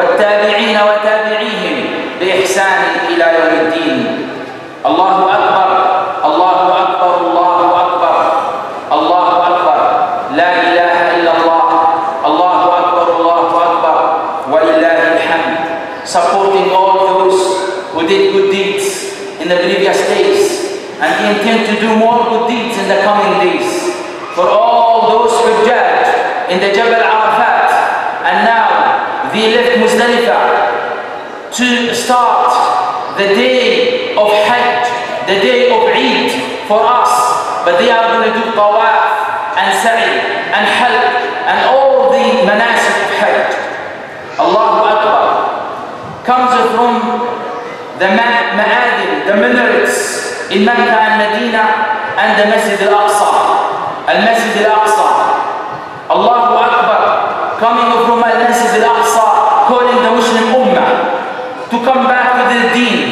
والتابعين وتابعيهم بإحسان إلى يوم الدين. الله أكبر الله أكبر الله أكبر الله أكبر. لا إله إلا الله الله أكبر الله أكبر. ولله الحمد. Supporting all those who did good deeds in the previous days. And intend to do more Muzdalifah to start the day of Hajj, the day of Eid for us. But they are going to do tawaf and sa'i and halq and all the manasik of Hajj. Allahu Akbar comes from the ma'adin, the minarets in Mecca and Medina and the Masjid al-Aqsa. Al-Masjid al-Aqsa. Allahu Akbar coming from come back to the deen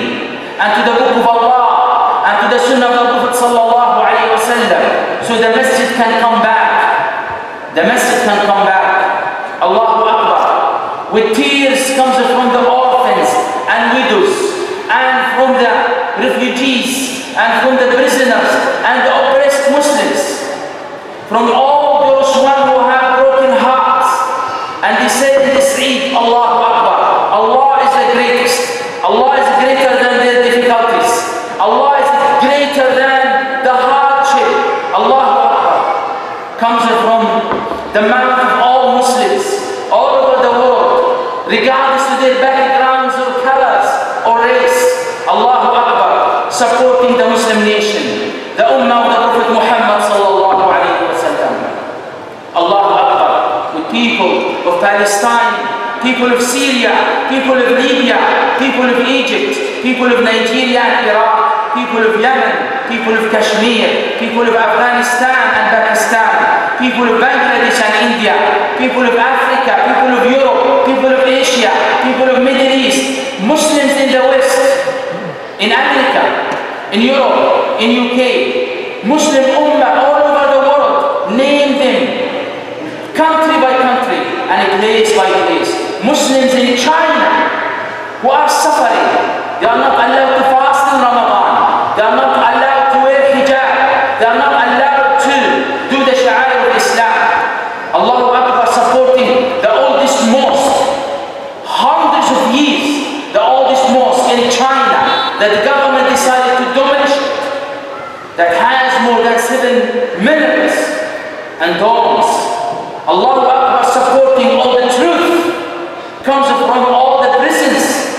and to the book of Allah and to the sunnah of the Prophet sallallahu alayhi wa so the masjid can come back. The masjid can come back. Allahu Akbar. With tears comes from the orphans and widows and from the refugees and from the prisoners and the oppressed Muslims. From all those one who have broken hearts and they said in this Eid, Allahu Akbar. Allah is the greatest. Allah is greater than their difficulties. Allah is greater than the hardship. Allahu Akbar comes from the mouth of all Muslims all over the world, regardless of their backgrounds or colors or race. Allahu Akbar, supporting the Muslim nation, the Ummah of the Prophet Muhammad sallallahu alayhi wa sallam. Allahu Akbar, the people of Palestine, people of Syria, people of Libya, people of Egypt, people of Nigeria and Iraq, people of Yemen, people of Kashmir, people of Afghanistan and Pakistan, people of Bangladesh and India, people of Africa, people of Europe, people of Asia, people of Middle East, Muslims in the West, in America, in Europe, in UK, Muslim Ummah all over the world, name them, country by country and place by place. Muslims in China who are suffering, they are not allowed to fast in Ramadan, they are not allowed to wear hijab, they are not allowed to do the sha'air of Islam. Allahu Akbar supporting the oldest mosque, hundreds of years, the oldest mosque in China that the government decided to demolish that has more than seven minarets and domes. Allahu Akbar supporting all the truth comes from all the prisons.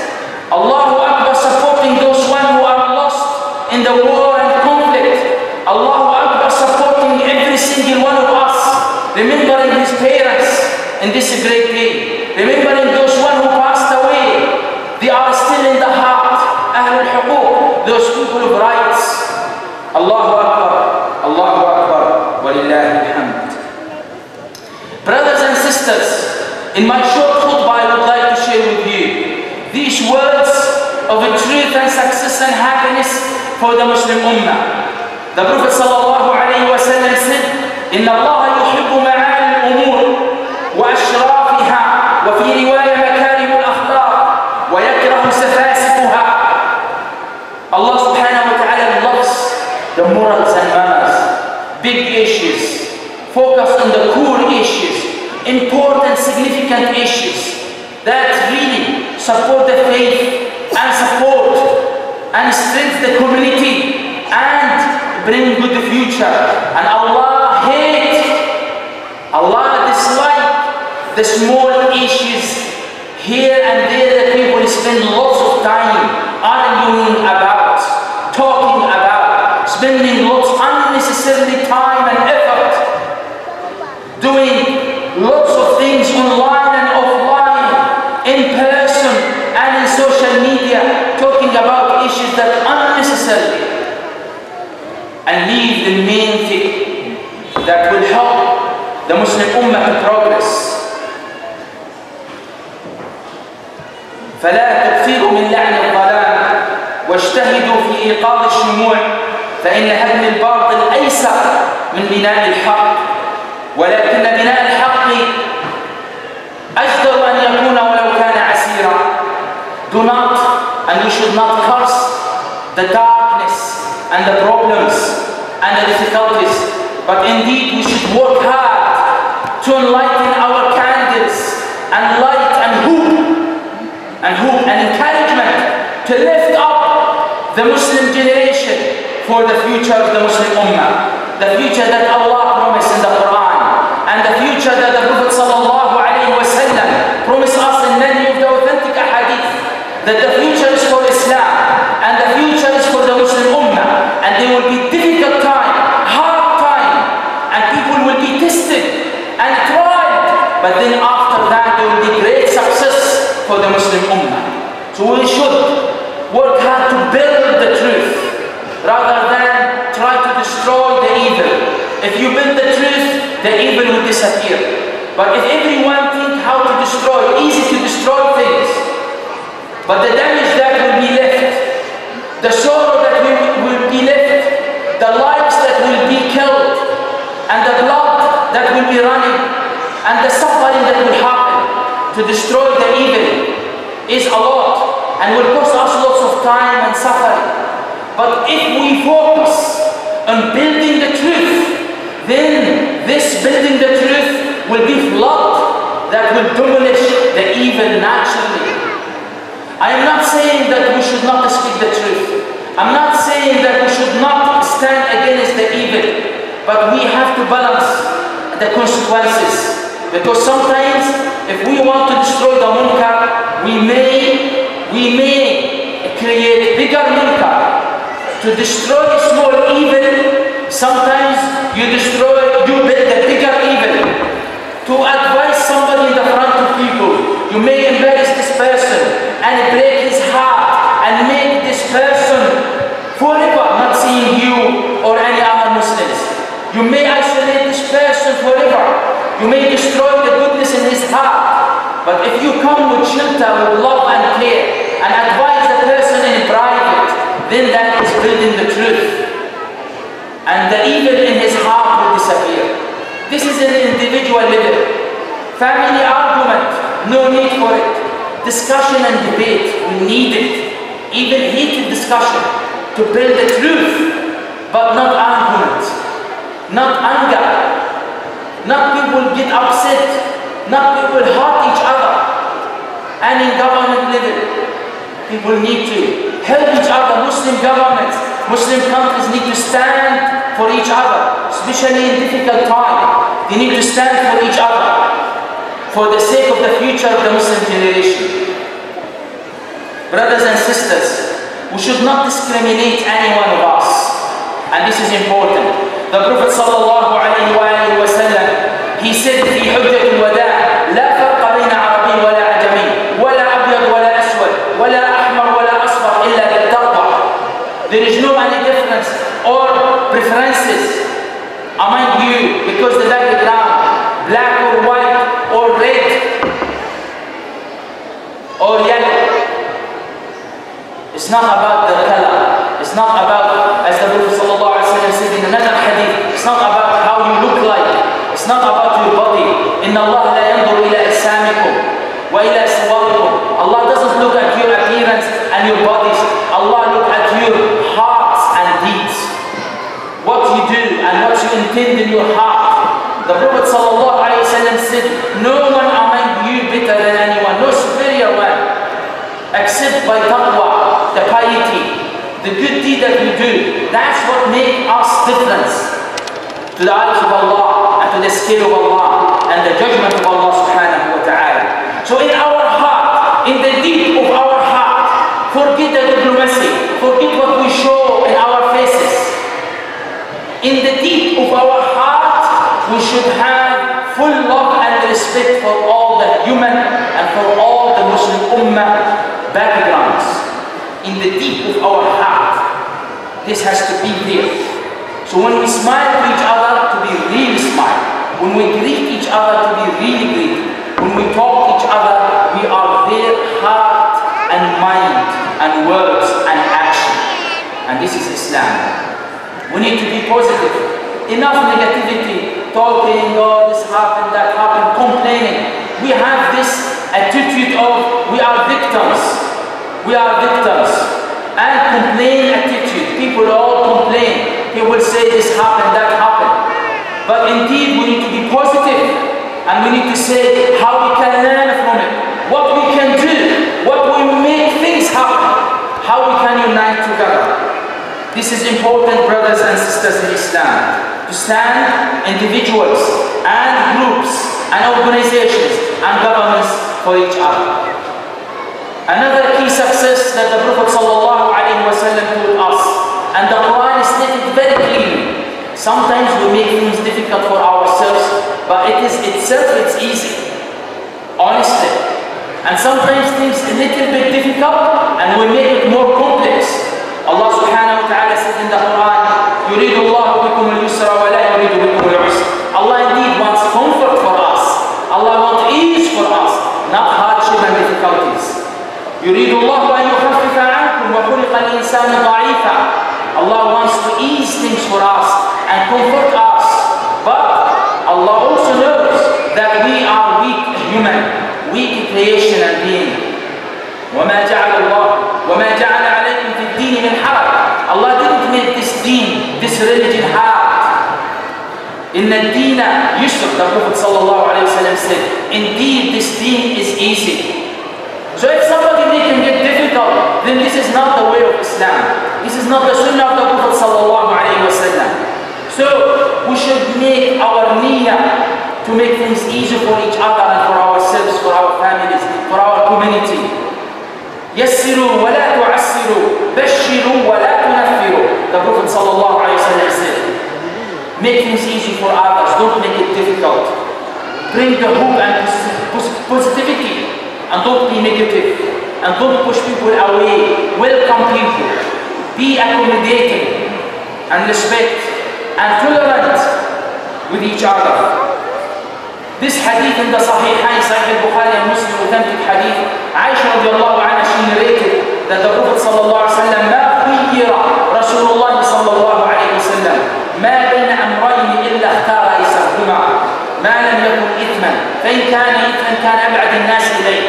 Allahu Akbar supporting those one who are lost in the war and conflict. Allahu Akbar supporting every single one of us, remembering his parents in this great day, remembering those one who passed away. They are still in the heart, Ahlul Huquq, those people of rights. Allahu Akbar, Allahu Akbar, walillahi alhamd. Brothers and sisters, in my short khutbah I would like to share with you these words of truth and success and happiness for the Muslim Ummah. The Prophet sallallahu alayhi wa sallam said, إن الله يحب معالي important, significant issues that really support the faith and support and strengthen the community and bring good future. And Allah hate, Allah dislike the small issues here and there that people spend lots of time arguing about, talking about, spending lots unnecessarily time and effort necessarily and leave the main thing that will help the Muslim Ummah to progress. فلا تكفروا من لعن الظلام واجتهدوا في ايقاظ الشموع فان هدم الباطل ايسر من بناء الحق ولكن بناء الحق اجدر ان يكون ولو كان عسيرا. Do not and you should not curse the dark and the problems and the difficulties. But indeed we should work hard to enlighten our candles and light and hope and hope and encouragement to lift up the Muslim generation for the future of the Muslim Ummah. The future that Allah promised in the Quran and the future that the Prophet sallallahu alayhi wa sallam promised us in many of the authentic hadith that the future is for Islam and the future is for the Muslim Ummah and there will be difficult time, hard time and people will be tested and tried but then after that there will be great success for the Muslim Ummah. So we should work hard to build the truth rather than try to destroy the evil. If you build the truth, the evil will disappear. But if everyone think how to destroy, easy to destroy things, but the be running, and the suffering that will happen to destroy the evil is a lot and will cost us lots of time and suffering. But if we focus on building the truth, then this building the truth will be flood that will demolish the evil naturally. I am not saying that we should not speak the truth. I'm not saying that we should not stand against the evil, but we have to balance the consequences. Because sometimes, if we want to destroy the munkar, we may, we may create bigger munkar. To destroy small evil, sometimes you destroy, you build a bigger evil. To advise somebody in the front of people, you may embarrass this person and break his heart and make this person forever not seeing you or any other Muslims. You may isolate this person forever. You may destroy the goodness in his heart. But if you come with shelter, with love and care, and advise the person in private, then that is building the truth. And the evil in his heart will disappear. This is an individual level. Family argument, no need for it. Discussion and debate, we need it. Even heated discussion to build the truth, but not argument, not anger, not people get upset, not people hurt each other. And in government level, people need to help each other. Muslim governments, Muslim countries need to stand for each other, especially in difficult time. They need to stand for each other for the sake of the future of the Muslim generation. Brothers and sisters, we should not discriminate any one of us. And this is important. The Prophet sallallahu alayhi wa sallam, he said في حجة الوداع لا فرق بين عربي ولا عجمي ولا أبيض ولا أسود ولا أحمر ولا أصفر إلا. There is no any difference or preferences among you because the background, black or white or red or yellow. It's not about not about how you look like. It's not about your body. إن الله لا ينظر إلى أجسامكم وإلى صوركم. Allah doesn't look at your appearance and your bodies. Allah look at your hearts and deeds. What you do and what you intend in your heart. The Prophet ﷺ said, No one among you better than anyone, no superior one, except by taqwa, the piety, the good deed that we do. That's what makes us difference to the eyes of Allah and to the scale of Allah and the judgment of Allah subhanahu wa ta'ala. So in our heart, in the deep of our heart, forget the diplomacy, forget what we show in our faces. In the deep of our heart, we should have full love and respect for all the human and for all the Muslim Ummah backgrounds. In the deep of our heart, this has to be there. So when we smile to each other, be really smile. When we greet each other, to be really greet. When we talk to each other, we are there heart and mind and words and action. And this is Islam. We need to be positive. Enough negativity, talking, oh, this happened, that happened, complaining. We have this attitude of we are victims. We are victims. And complain attitude. People all complain. He will say this happened, that. But indeed, we need to be. And we need to say how we can learn from it. What we can do. What will make things happen. How we can unite together. This is important, brothers and sisters in Islam, to stand individuals and groups and organizations and governments for each other. Another key success that the Prophet ﷺ told us, and the Quran stated very clearly, sometimes we make things difficult for ourselves, but it is itself, it's easy. Honestly. And sometimes things a little bit difficult, and we make it more complex. Allah subhanahu wa ta'ala said in the Quran, يُرِيدُ اللَّهُ بِكُمُ الْيُسْرَ وَلَا يُرِيدُ بِكُمُ الْعُسْرَ Allah indeed wants comfort for us. Allah wants ease for us, not hardship and difficulties. يُرِيدُ اللَّهُ أَن يُخَفِّفَ عَنْكُمْ وَخُلِقَ الْإِنسَانُ ضَعِيفًا Allah wants to ease things for us and comfort us. But Allah also knows that we are weak human, weak creation and being. وَمَا جَعَلَ اللَّهُ وَمَا جَعَلَ عَلَيْكُمْ فِي الدِّينِ مِنْ حَرَجٍ Allah didn't make this deen, this religion hard. In the deen, yusr, the Prophet ﷺ said, Indeed, this deen is easy. So if somebody making it difficult, then this is not the way of Islam. This is not the sunnah of the Prophet ﷺ. So we should make our niyyah to make things easy for each other and for ourselves, for our families, for our community. يسروا ولا تعسروا بشروا ولا تنفروا The Prophet صلى الله عليه وسلم said Make things easy for others, don't make it difficult. Bring the hope and positivity and don't be negative and don't push people away. Welcome people. Be accommodating and respect and tolerant with each other. This hadith in the Sahihain, Sahih Bukhari and Muslim, authentic hadith, Aisha radiallahu anha, she narrated that the Prophet sallallahu wa sallam, ما خير رسول الله صلى الله عليه وسلم ما بين أمرين إلا اختار أيسرهما ما لم يكن إثما فإن كان إثما كان أبعد الناس إليه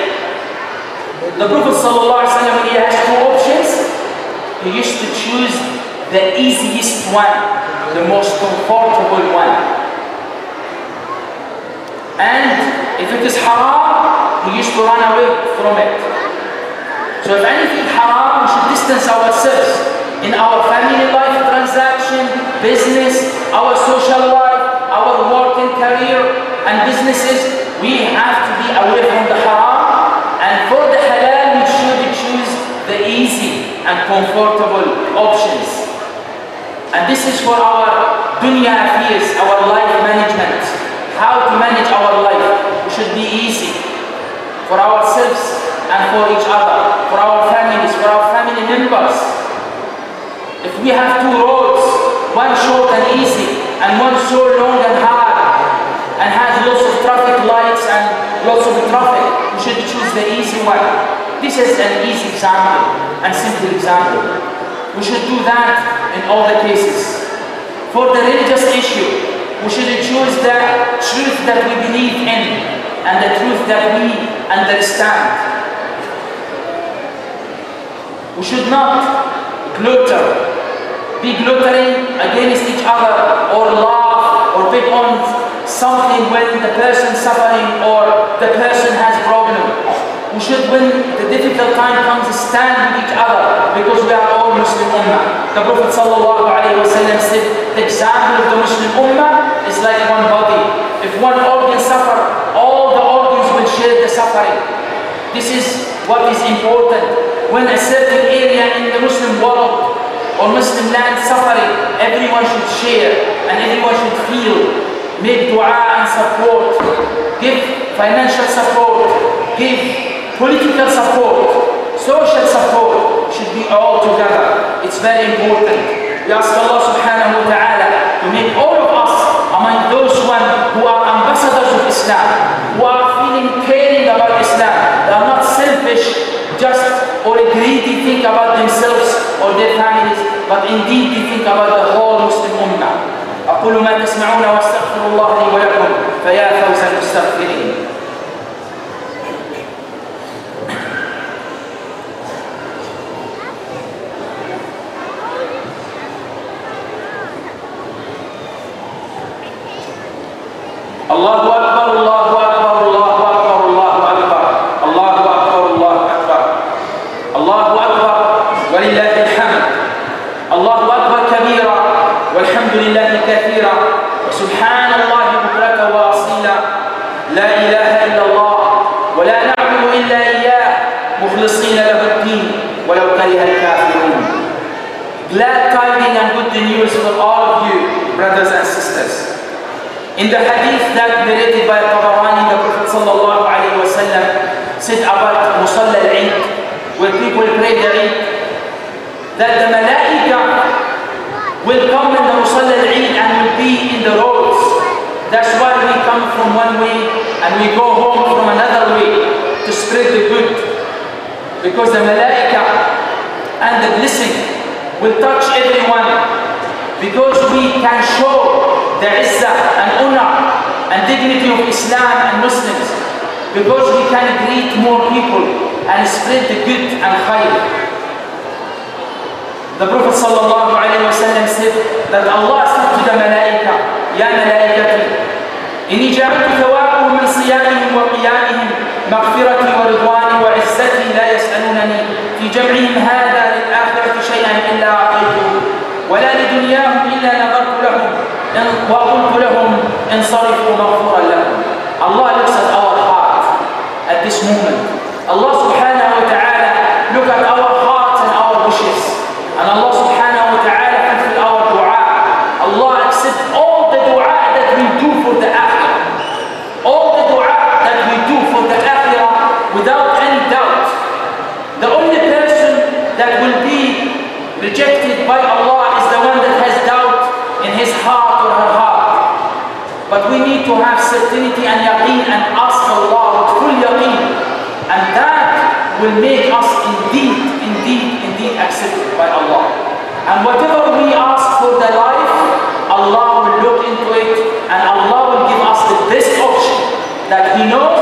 The Prophet sallallahu sallam, when he has two options, he used to choose the easiest one, the most comfortable one. And if it is haram, we used to run away from it. So if anything haram, we should distance ourselves in our family life transaction, business, our social life, our working career and businesses. We have to be away from the haram. And for the halal, we should choose the easy and comfortable options. And this is for our dunya affairs, our life management how to manage our life should be easy for ourselves and for each other, for our families, for our family members. If we have two roads, one short and easy, and one so long and hard, and has lots of traffic lights and lots of traffic, we should choose the easy one. This is an easy example and simple example. We should do that in all the cases. For the religious issue, we should choose the truth that we believe in and the truth that we understand. We should not glitter, be glittering against each other or laugh or pick on something when the person suffering or the person has problem. We should, when the difficult time comes, stand with each other because we are all Muslim Ummah. The Prophet ﷺ said, the example of the Muslim Ummah is like one body. If one organ suffers, all the organs will share the suffering. This is what is important. When a certain area in the Muslim world or Muslim land suffering, everyone should share and everyone should feel. Make dua and support. Give financial support. Give political support. Social support should be all together. It's very important. We ask Allah subhanahu wa ta'ala to make all of us among those one who are ambassadors of Islam, who are feeling caring about Islam. They are not selfish, just or greedy think about themselves or their families, but indeed they think about the whole Muslim Ummah. أقول ما تسمعون واستغفر الله لي ولكم فيا فوز المستغفرين and we go home from another way to spread the good. Because the Malaika and the blessing will touch everyone because we can show the izzah and honor and dignity of Islam and Muslims because we can greet more people and spread the good and khair. The Prophet sallallahu alayhi wa sallam said that Allah said to the malaika, Ya malaikati, إني جعلت ثوابهم من صيامهم وقيامهم مغفرتي ورضواني وعزتي لا يسألونني. في جمعهم هذا للآخرة شيئا إلا أعطيته. ولا لدنياهم إلا نظرت لهم وقلت لهم انصرفوا مغفورا لكم Allah looks at our heart at this moment. Allah subhanahu rejected by Allah is the one that has doubt in his heart or her heart. But we need to have certainty and yaqeen and ask Allah with full yaqeen. And that will make us indeed, indeed, indeed accepted by Allah. And whatever we ask for the life, Allah will look into it and Allah will give us the best option that He knows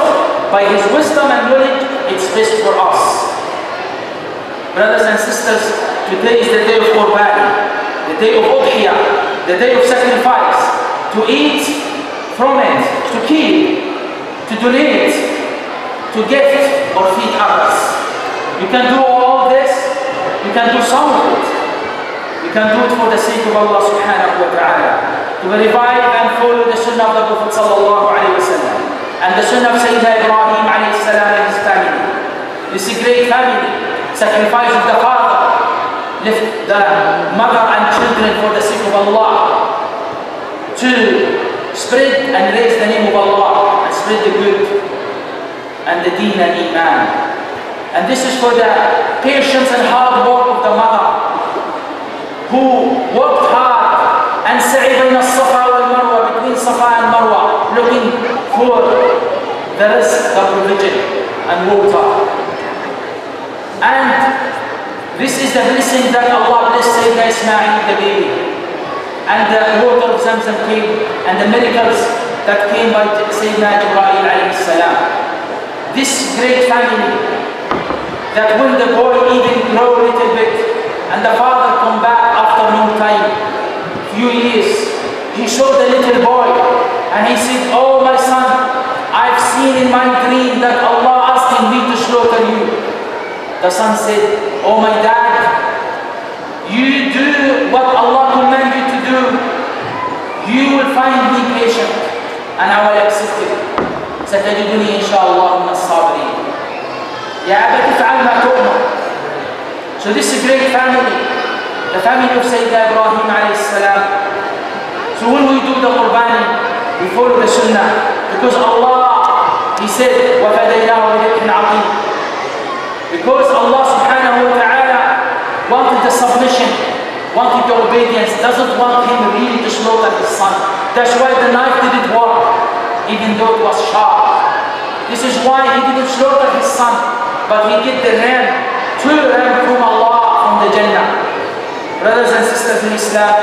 by His wisdom and knowledge it's best for us. Brothers and sisters, today is the day of Qurban, the day of Udhiyah, the day of sacrifice, to eat from it, to kill, to donate, to gift or feed others. You can do all this, you can do some of it. You can do it for the sake of Allah subhanahu wa ta'ala. To revive and follow the sunnah of the Prophet sallallahu alayhi wa sallam. And the sunnah of Sayyidina Ibrahim alayhi salam and his family. This is a great family. Sacrifice of the father. Left the mother and children for the sake of Allah. To spread and raise the name of Allah and spread the good and the deen and iman. And this is for the patience and hard work of the mother who worked hard and sa'i bayna safa wal marwa between safa and marwa looking for the rest, the provision and water. And this is the blessing that Allah blessed Sayyidina Ismail the baby and the water of Zamzam came and the miracles that came by Sayyidina Jibreel alayhi salam. This great family that when the boy even grow a little bit and the father come back after long time, few years, he showed the little boy and he said, Oh my son, I've seen in my dream that Allah asking me to slaughter you. The son said, Oh my dad, you do what Allah command you to do, you will find me patient and I will accept it. ستجدني إن شاء الله من الصابرين. يا أبت افعل ما تؤمر. So this is a great family. The family of Sayyidina Ibrahim alayhi salam So when we do the Qurbani, we follow the Sunnah because Allah, He said, وَفَدَيْنَاهُ بِذِكْرٍ عَظِيمٍ wanted the obedience, doesn't want him really to slaughter his son. That's why the knife didn't work, even though it was sharp. This is why he didn't slaughter his son, but he did the ram, two ram from Allah, from the Jannah. Brothers and sisters in Islam,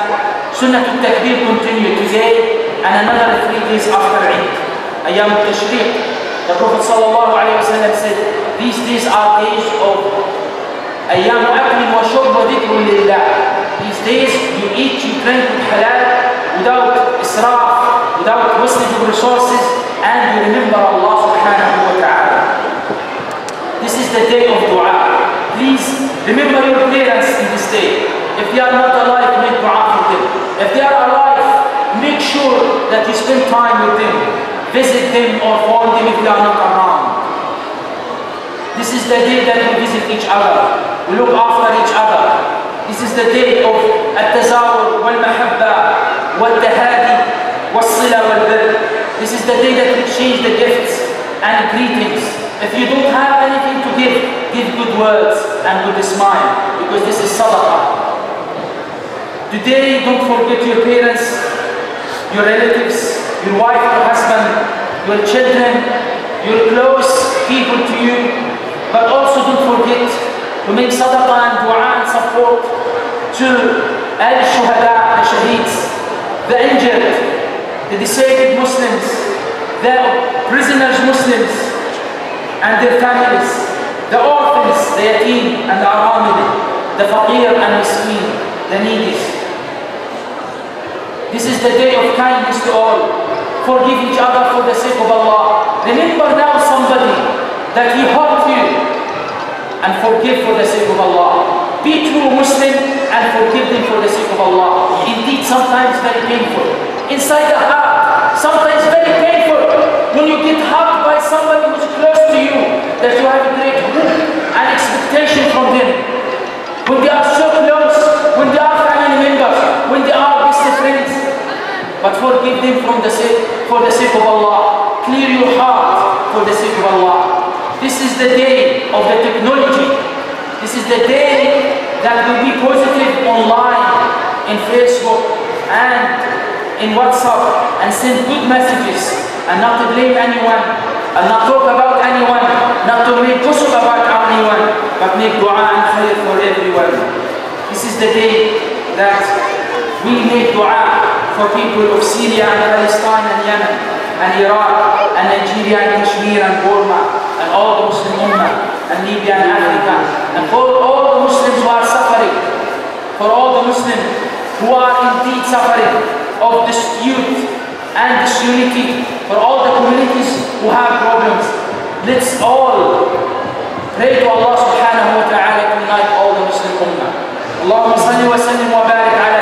Sunnah al-Takbir continue today and another three days after Eid. Ayam al-Tashriq. The Prophet said, these days are days of Wa shurb wa dhikrun lillah. These days you eat, you drink with halal, without israf, without wastage of resources, and you remember Allah subhanahu wa ta'ala. This is the day of dua. Please remember your parents in this day. If they are not alive, make dua for them. If they are alive, make sure that you spend time with them. Visit them or call them if they are not around. This is the day that we visit each other. We look after each other. This is the day of التزاور والمحبة والتهادي والصلة والبر. This is the day that we exchange the gifts and greetings. If you don't have anything to give, give good words and with a smile because this is sadaqah. Today, don't forget your parents, your relatives, your wife, your husband, your children, your close people to you. but also don't forget to make sadaqah and dua and support to al-shuhada, the shaheeds, the injured, the disabled Muslims, the prisoners Muslims and their families, the orphans, the yatim and the aramil, the faqir and miskin, the needy. This is the day of kindness to all. Forgive each other for the sake of Allah. Remember now somebody that he hurt you and forgive for the sake of Allah. Be true Muslim and forgive them for the sake of Allah. Indeed, sometimes very painful. Inside the heart, sometimes very painful. When you get hurt by somebody who's close to you, that you have a great hope and expectation from them. When they are so close, when they are family members, when they are best friends, but forgive them from the sake, for the sake of Allah. Clear your heart for the sake of Allah. This is the day of the technology. This is the day that will be positive online, in Facebook and in WhatsApp, and send good messages, and not to blame anyone, and not talk about anyone, not to make gossip about anyone, but make dua and khair for everyone. This is the day that we make dua for people of Syria and Palestine and Yemen and Iraq and Nigeria and Kashmir and Burma and all the Muslim Ummah and Libya and Africa and for all the Muslims who are suffering, for all the Muslims who are indeed suffering of dispute and disunity, for all the communities who have problems. Let's all pray to Allah subhanahu wa ta'ala to unite all the Muslim Ummah. Allahumma salli wa sallim wa barik ala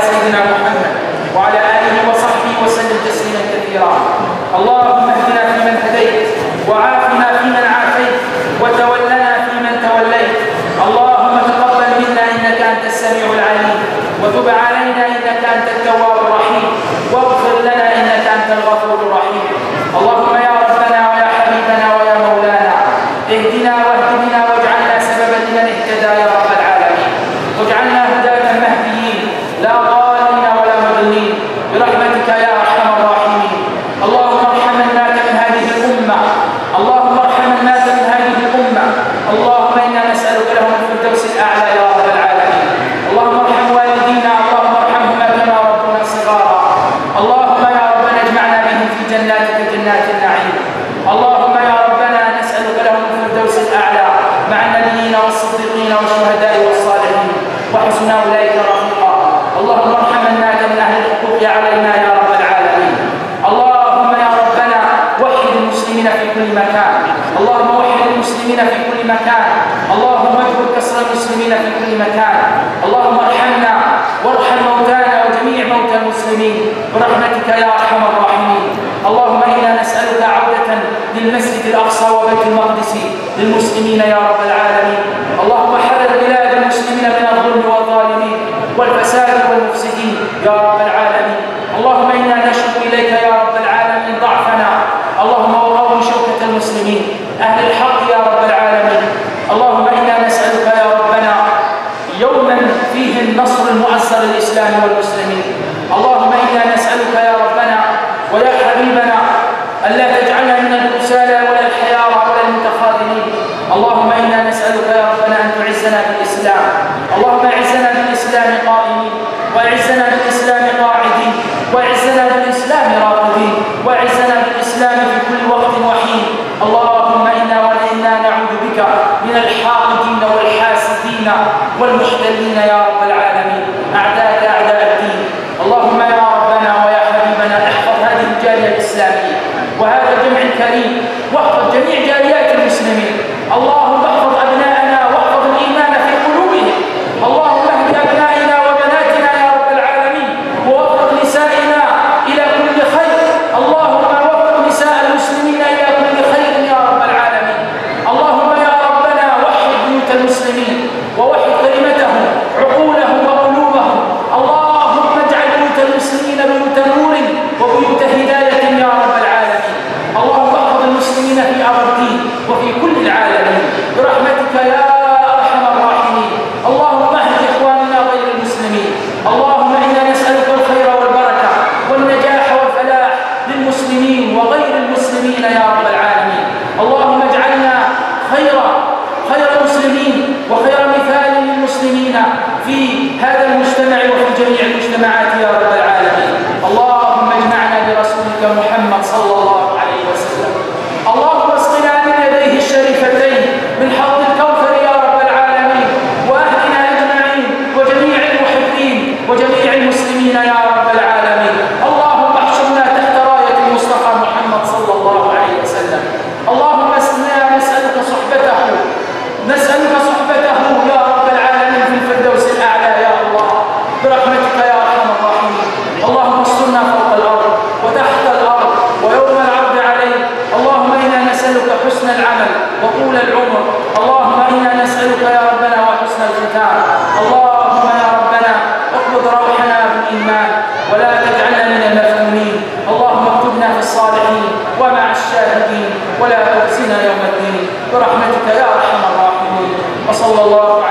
المسلمين في كل مكان. اللهم وحد المسلمين في كل مكان. اللهم اجبر كسر المسلمين في كل مكان. اللهم ارحمنا وارحم موتانا وجميع موتى المسلمين. برحمتك يا أرحم الراحمين. اللهم إنا نسألك عودة للمسجد الأقصى وبيت المقدس للمسلمين يا رب العالمين. اللهم حرر بلاد المسلمين من الظلم والظالمين والفساد والمفسدين يا رب العالمين. اللهم إنا نشكو إليك يا رب أهل الحق المسلمين يا رب العالمين. أعداءك أعداء الدين. اللهم يا ربنا ويا حبيبنا احفظ هذه الجالية الإسلامية. وهذا الجمع الكريم الأرضين وفي كل العالمين برحمتك يا sallallahu